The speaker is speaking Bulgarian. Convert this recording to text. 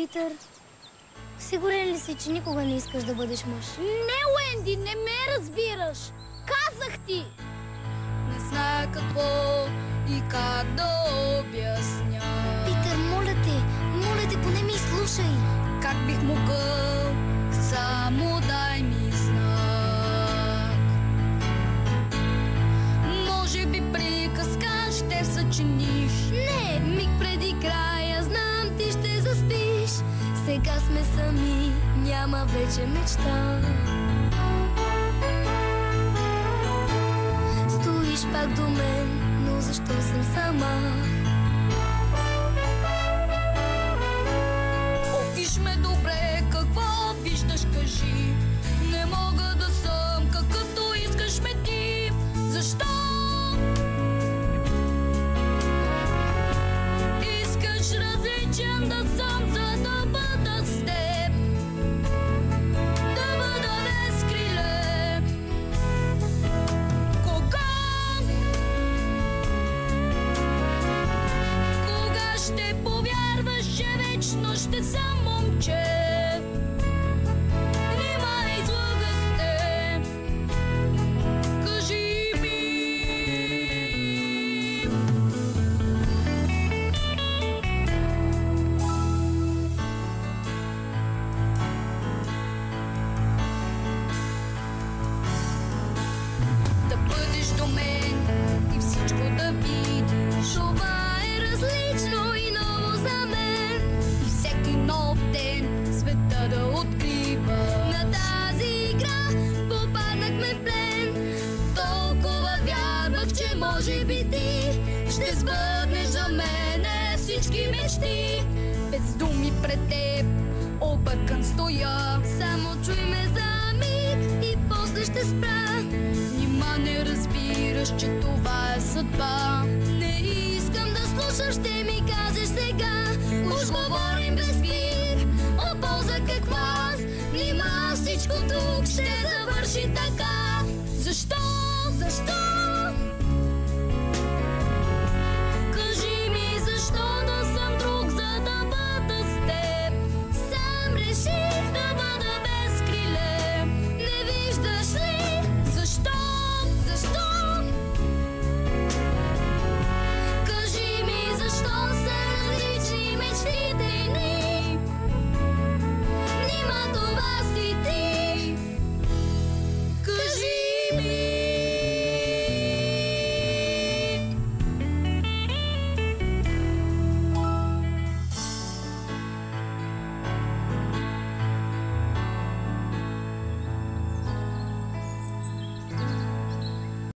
Питър, сигурен ли си, че никога не искаш да бъдеш мъж? Не, Уенди, не ме разбираш. Казах ти. Не зная какво и как да обясня. Питър, моля те, моля те, поне ми слушай. Как бих могъл, само дай ми знак. Може би приказка ще съчиниш. Сега сме сами, няма вече мечта. Стоиш пак до мен, но защо съм сама? Плен. Толкова вярвах, че може би ти ще сбъднеш за мене всички мечти. Без думи пред теб, объркан стоя. Само чуй ме за миг и после ще спра. Нима не разбираш, че това е съдба. Не искам да слушаш, ще ми кажеш сега. Уж говорим без мир, о полза каква. Нима всичко тук ще завърши така.